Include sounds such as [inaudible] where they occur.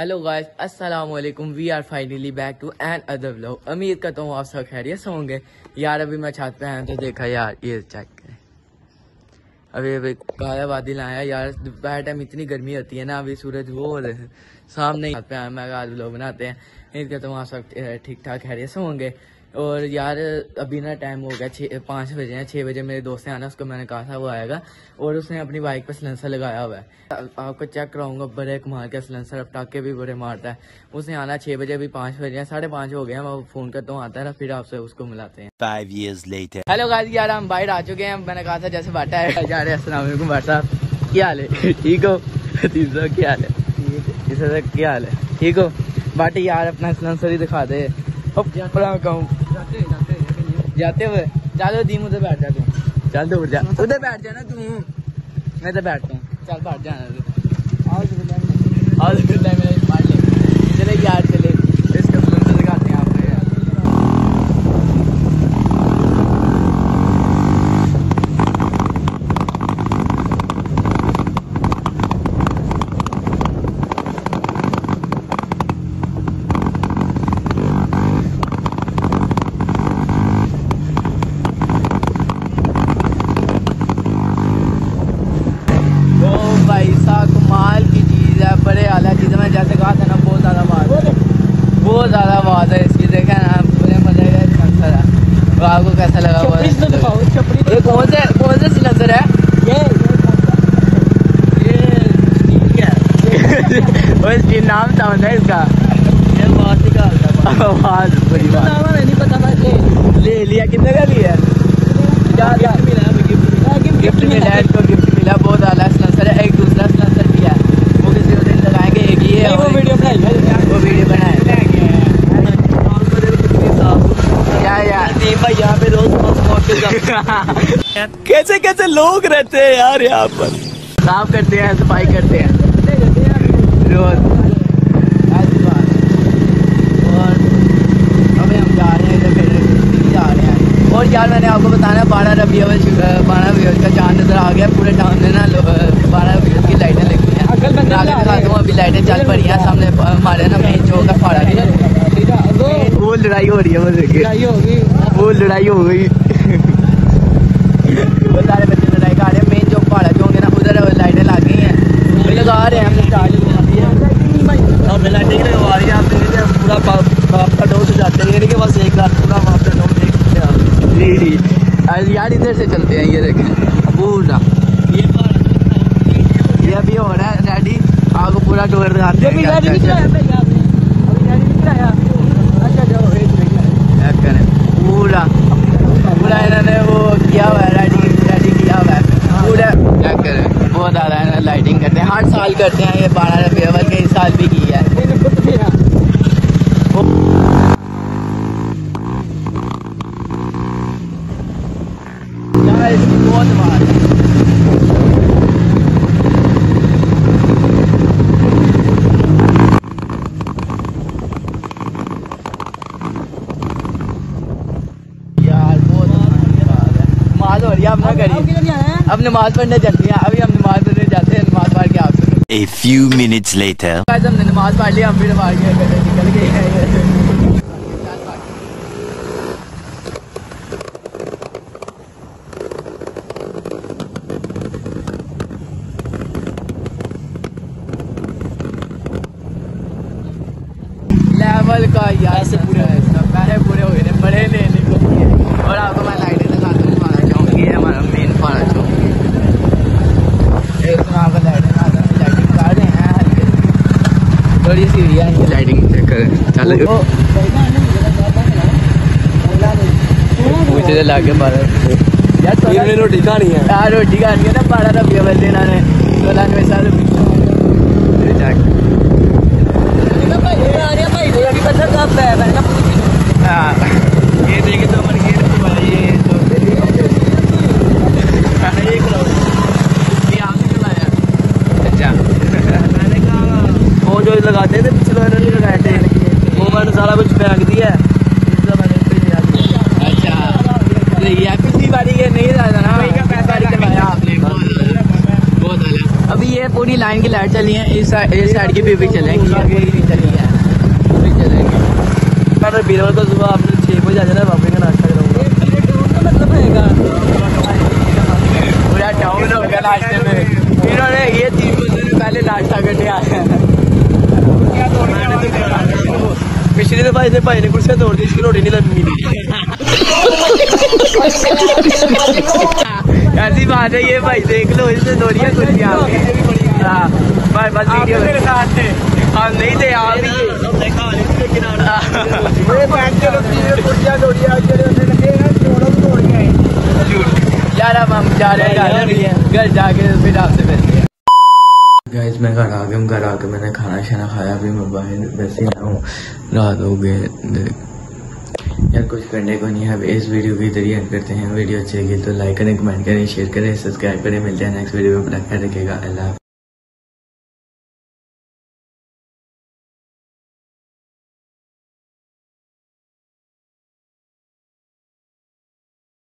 Hello guys अस्सलाम वालेकुम we are finally back to another vlog उम्मीद करता हूँ आप सब खैरियत से होंगे यार अभी मैं छत पे आया तो देखा यार ये चेक करें अभी अभी काला बादल आया यार दोपहर टाइम इतनी गर्मी होती है ना अभी सूरज वो हो रहे सामने छत पे आया मैं आज व्लॉग बनाते हैं उम्मीद करता हूँ आप सब ठीक ठाक खैरियत से होंगे और यार अभी ना टाइम हो गया छः पाँच बजे हैं छः बजे मेरे दोस्त ने आना उसको मैंने कहा था वो आएगा और उसने अपनी बाइक पर सिलेंसर लगाया हुआ है। आपको चेक कराऊँगा बड़े कमाल के सिलेंसर अब टाके भी बड़े मारता है। उसने आना छः बजे अभी पाँच बजे हैं साढ़े पाँच हो गए हैं मैं फ़ोन करता हूँ आता है ना फिर आपसे उसको मिलाते हैं। Five years later. Hello guys यार हम बाहर आ चुके हैं मैंने कहा था जैसे बाटा है। जा रहे हैं अस्सलाम भाई साहब। क्या हाल है? ठीक हो? तीसरा क्या हाल है? तीसरा क्या हाल है? ठीक हो? बाटी यार अपना सिलेंसर ही दिखा दे। अब कहूँ जाते हुए। चल दीम उधर बैठ जा तू। चल तो उधर जा। उधर बैठ जाना तू। मैं तो बैठता हूँ। चल बैठ जाना आज मेरा मार ले चले यार चले इसका सिलेंसर दिखाते हैं आपको यार ओ भाई साहब कमाल की चीज़ है बड़े आला चीज़ है मैं जैसे कहा था ना बहुत ज़्यादा आवाज़ है बहुत ज़्यादा आवाज़ है इसकी देखा ना बड़े मज़े इस सिलेंसर है तो आपको कैसा लगा हुआ है ये कौन से कौन से सिलेंसर है? [laughs] वो नाम था है इसका आवाज़ बड़ी [laughs] बात ले लिया कितने का लिया गिफ्ट मिला है इसको गिफ्ट मिला बहुत आला सिलेंसर है एक दूसरा सिलेंसर भी है वो किसी और दिन लगाएँगे एक ही है और वो वीडियो बनाए या या यहाँ पे रोज कैसे कैसे लोग रहते हैं यार यहाँ पर? साफ़ करते हैं सफ़ाई करते हैं। रोज। और अभी हम जा रहे हैं इधर फिर जा रहे हैं। और यार मैंने आपको बताना बारह रबी अवल बारह रबी का चाँद नज़र आ गया पूरे टाउन में ना बारह रबी की लाइटें लगी हैं। आगे दिखाता हूँ। अभी लाइटें चल पड़ी हैं सामने हमारे ना मेन चौक का फाड़ा भी वो लड़ाई हो रही है वो लड़ाई हो गई। वो सारे बच्चे लड़ाई कर रहे हैं। मेन चौक पहाड़ा चौक है ना उधर लाइटें लग गई हैं लगा रहे हैं हमने चार्ज लगा दिया पूरा आपका डोज जाते हैं कि बस एक रात पूरा वहाँ पे डोज देख सकते हैं जी जी। यार इधर से चलते हैं ये देखें। पूरा ये अभी हो रहा है रेडी आपको पूरा डोर दिखाते हैं क्या क्या चेक करें पूरा पूरा इन्होंने वो किया हुआ है रेडी रेडी किया हुआ है पूरा चेक करें बहुत ज़्यादा है लाइटिंग करते हैं। हर साल करते हैं ये बारह रबी अव्वल के इस साल भी की है। यार बहुत हो। है अब अब नमाज़ पढ़ने चलती है। पढ़ने जाते हैं नमाज़ पढ़ के आपसे A few minutes later. आज हमने नमाज़ पढ़ ली हम भी नमाज़ के करने निकल गए लेवल का यार से पूरे पैसे पूरे हो गए बड़े लेने को। और आपको मैं लाइटें दिखाता हूँ फाड़ा चौक ये है हमारा मेन फाड़ा चौक एक तो आपको लाइटें दिखाता हूँ लाइटिंग कर रहे हैं हल्के थोड़ी सी हुई है लाइटिंग चेक करें। चल। मुझे तो लागे बारह यार ये रोटी खानी है। यार रोटी खानी है ना बारह रबी अवल दिन आने सोलह साल हाँ ये देखे तो मन ये ये तो ये आपने चलाया अच्छा मैंने कहा वो जो लगाते थे पिछले वाले नहीं लगाए थे। वो मैंने सारा कुछ फेंक दिया है। मैंने। अच्छा। है अभी ये पूरी लाइन की लाइट चली है इस साइड की भी भी चलेंगी। आगे ही चली है चलेंगी। मैं को सुबह आपने छः बजे आ जाना बाबे का नाश्ता करूँगा। पूरा डाउन हो गया नाश्ते में? इन्होंने ये तीन बजे पहले नाश्ता करने आया पिछले तो भाई ने भाई ने कुर्सियाँ तोड़ दी इसकी रोटी नहीं लग। मिली ऐसी बात है ये भाई देख लो इसने दोरिया कुर्सियाँ हाँ बस बस वीडियो हम नहीं थे आप ही यार हम जा रहे हैं घर जाके फिर आपसे मिलते हैं। गाइस मैं घर आ गया हूँ, घर आके मैंने खाना शाना खाया, अभी मैं बाहर वैसे आया हूँ। रात हो गए यार, कुछ करने को नहीं है, अब इस वीडियो के ही एंड करते हैं। वीडियो अच्छी लगी तो लाइक करें कमेंट करें शेयर करें सब्सक्राइब करें, मिलते हैं नेक्स्ट वीडियो में, अपना ख्याल रखेगा अल्लाह।